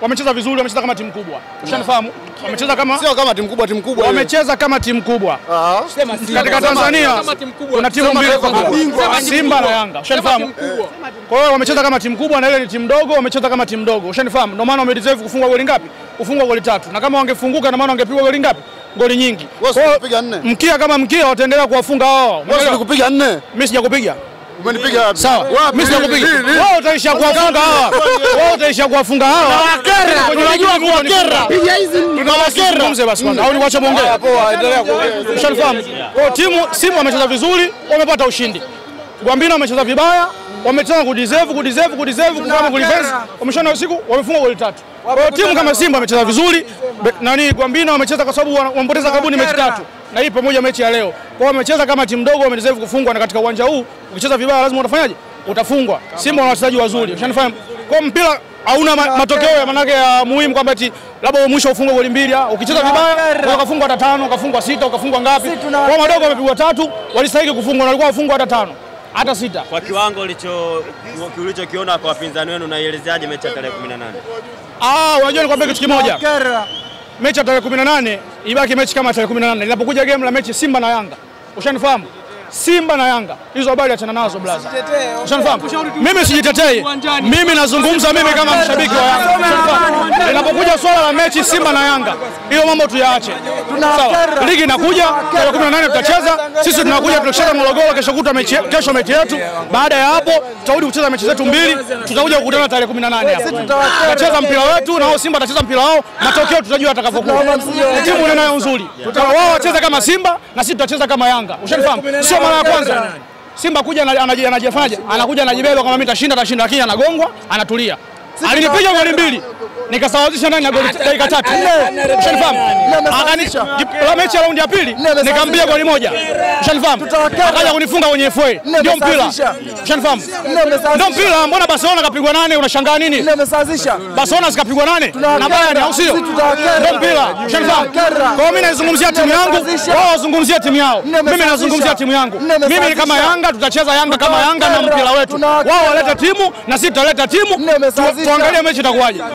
wamecheza vizuri, wamecheza kama timu kubwa. Ushanifahamu? Wamecheza kama Sio kama timu kubwa, timu kubwa. wamecheza kama timu kubwa. Ah. Katika Tanzania kuna timu mbili kubwa, Simba na Yanga. Ushanifahamu? Kwa hiyo wamecheza kama timu kubwa na ile ni timu ndogo, wamecheza kama timu ndogo. Ushanifahamu? Ndio maana wamedeserve kufungwa goli ngapi? Kufungwa goli tatu. Na kama wangefunguka na maana wangepigwa goli ngapi? Goli nyingi. Wewe Kwa nne. Mkia kama mkia wataendelea kuwafunga wao. Wewe ulikupiga nne. Mimi sijakupiga. Umenipiga wapi? Sawa. Mimi? Wewe utaisha kuwafunga hawa. Wewe utaisha kuwafunga hawa. Tunawakera, tunajua kuwakera. Piga hizi tunawakera. Basi kwanza. Au niwache muongee? Poa, endelea kuongea. Ushanifahamu? Kwa timu Simba wamecheza vizuri, wamepata ushindi. Gwambina wamecheza vibaya, wamecheza kudeserve, kudeserve, kudeserve, kama kulifence. Wameshona usiku, wamefunga goli tatu. Kwa timu kama Simba wamecheza vizuri, nani Gwambina wamecheza kwa sababu wamepoteza kabuni mechi tatu. Na hii pamoja mechi ya leo. Kwa hiyo wamecheza kama timu ndogo, wamedeserve kufungwa na katika uwanja huu ukicheza vibaya lazima utafanyaje? Utafungwa. Simba wana wachezaji wazuri. Ushanifahamu? Kwa hiyo mpira hauna ma, matokeo ya manake ya muhimu kwamba eti labda mwisho ufungwe goli mbili. ah, Ukicheza vibaya ukafungwa hata tano, ukafungwa sita, ukafungwa ngapi? Kwa madogo wamepigwa tatu, walistahili kufungwa na walikuwa wafungwa hata tano, hata sita. Kwa kiwango ulicho ulichokiona kwa wapinzani wenu, naielezeaje mechi ya tarehe 18? Ah, unajua nikwambia kitu kimoja. Mechi ya tarehe 18 ibaki mechi kama tarehe 18. Inapokuja game la mechi Simba na Yanga. Ushanifahamu? Simba na Yanga. Hizo habari achana nazo blaza. Ushanifahamu? Mimi sijitetei. Mimi nazungumza mimi kama mshabiki wa Yanga. Ushanifahamu? Inapokuja swala la mechi Simba na Yanga, hiyo mambo tuyaache. Sawa. Ligi inakuja tarehe 18 tutacheza. Sisi tunakuja tunacheza Morogoro kesho kutwa mechi kesho mechi yetu. Baada ya hapo tutarudi kucheza mechi zetu mbili. Tutakuja kukutana tarehe 18 hapo. Tutacheza mpira wetu na wao Simba watacheza mpira wao. Matokeo tutajua atakavyokuwa. Timu ni nayo nzuri. Wao wacheza kama Simba na sisi tutacheza kama Yanga. Ushanifahamu? Sio mara ya kwanza. Simba kuja ana- anajifanyaje? Anakuja anajibeba kama mimi nitashinda tashinda, lakini anagongwa, anatulia. Alinipiga goli mbili nikasawazisha ndani ya goli dakika tatu. Ushanifahamu? Akanisha mechi ya raundi ya pili nikampiga goli moja. Ushanifahamu? Akaja kunifunga kwenye FA. Ndio mpira. Ushanifahamu? Ndio mpira. Mbona Barcelona kapigwa nane unashangaa nini? Barcelona zikapigwa nane na Bayern au sio? Ndio mpira. Ushanifahamu? Kwa hiyo mimi naizungumzia timu yangu, wao wazungumzie timu yao. Mimi nazungumzia timu yangu. Mimi kama Yanga tutacheza Yanga kama Yanga na mpira wetu. Wao waleta timu na sisi tutaleta timu. Tu- Tuangalie mechi itakuwaje.